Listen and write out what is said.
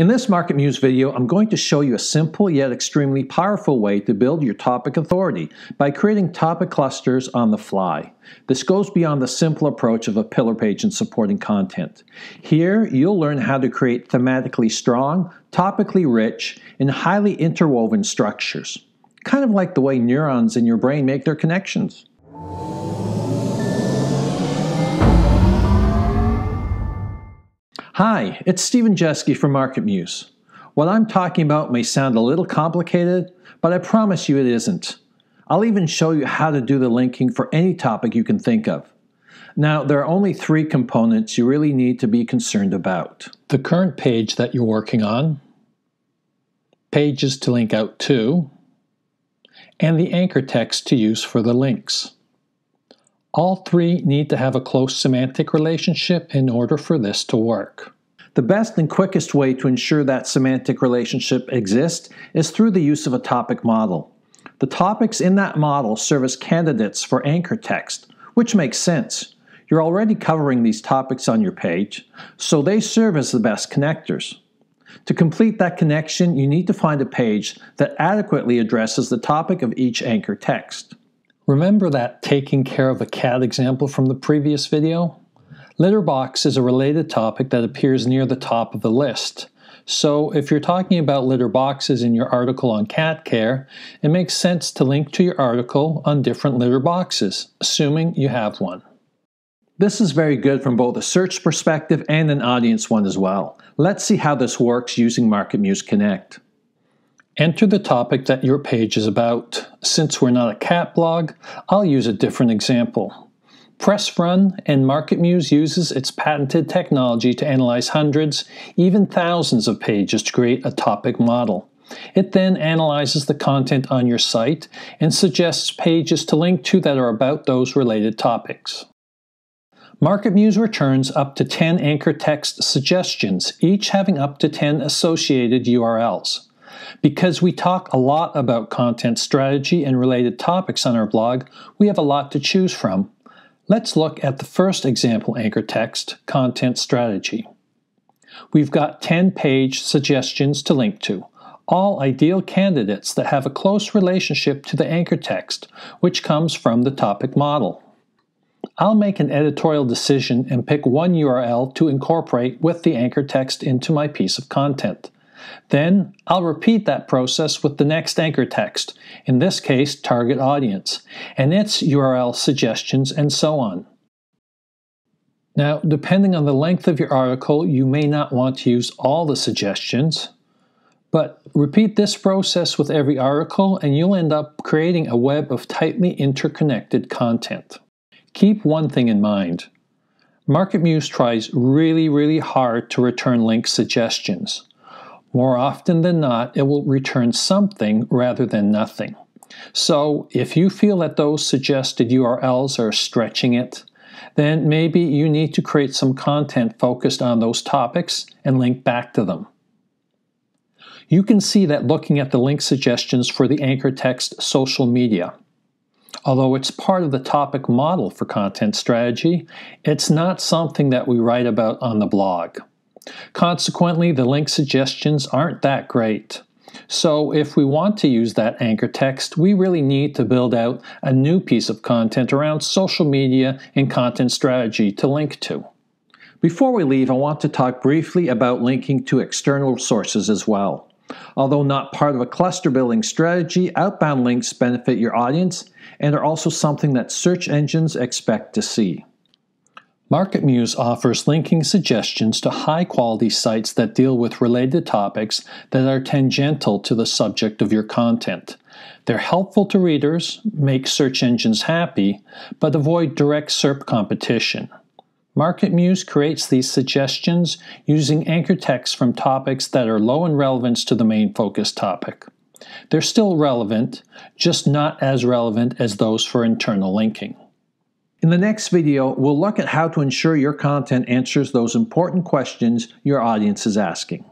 In this MarketMuse video, I'm going to show you a simple yet extremely powerful way to build your topic authority by creating topic clusters on the fly. This goes beyond the simple approach of a pillar page and supporting content. Here, you'll learn how to create thematically strong, topically rich, and highly interwoven structures. Kind of like the way neurons in your brain make their connections. Hi, it's Stephen Jeske from MarketMuse. What I'm talking about may sound a little complicated, but I promise you it isn't. I'll even show you how to do the linking for any topic you can think of. Now, there are only three components you really need to be concerned about. The current page that you're working on, pages to link out to, and the anchor text to use for the links. All three need to have a close semantic relationship in order for this to work. The best and quickest way to ensure that semantic relationship exists is through the use of a topic model. The topics in that model serve as candidates for anchor text, which makes sense. You're already covering these topics on your page, so they serve as the best connectors. To complete that connection, you need to find a page that adequately addresses the topic of each anchor text. Remember that taking care of a cat example from the previous video? Litter box is a related topic that appears near the top of the list. So if you're talking about litter boxes in your article on cat care, it makes sense to link to your article on different litter boxes, assuming you have one. This is very good from both a search perspective and an audience one as well. Let's see how this works using MarketMuse Connect. Enter the topic that your page is about. Since we're not a cat blog, I'll use a different example. Press Run and MarketMuse uses its patented technology to analyze hundreds, even thousands of pages to create a topic model. It then analyzes the content on your site and suggests pages to link to that are about those related topics. MarketMuse returns up to 10 anchor text suggestions, each having up to 10 associated URLs. Because we talk a lot about content strategy and related topics on our blog, we have a lot to choose from. Let's look at the first example anchor text, content strategy. We've got 10 page suggestions to link to, all ideal candidates that have a close relationship to the anchor text, which comes from the topic model. I'll make an editorial decision and pick one URL to incorporate with the anchor text into my piece of content. Then I'll repeat that process with the next anchor text, in this case target audience, and its URL suggestions and so on. Now, depending on the length of your article, you may not want to use all the suggestions, but repeat this process with every article and you'll end up creating a web of tightly interconnected content. Keep one thing in mind. MarketMuse tries really, really hard to return link suggestions. More often than not, it will return something rather than nothing. So if you feel that those suggested URLs are stretching it, then maybe you need to create some content focused on those topics and link back to them. You can see that looking at the link suggestions for the anchor text social media. Although it's part of the topic model for content strategy, it's not something that we write about on the blog. Consequently, the link suggestions aren't that great. So if we want to use that anchor text, we really need to build out a new piece of content around social media and content strategy to link to. Before we leave, I want to talk briefly about linking to external sources as well. Although not part of a cluster building strategy, outbound links benefit your audience and are also something that search engines expect to see. MarketMuse offers linking suggestions to high quality sites that deal with related topics that are tangential to the subject of your content. They're helpful to readers, make search engines happy, but avoid direct SERP competition. MarketMuse creates these suggestions using anchor text from topics that are low in relevance to the main focus topic. They're still relevant, just not as relevant as those for internal linking. In the next video, we'll look at how to ensure your content answers those important questions your audience is asking.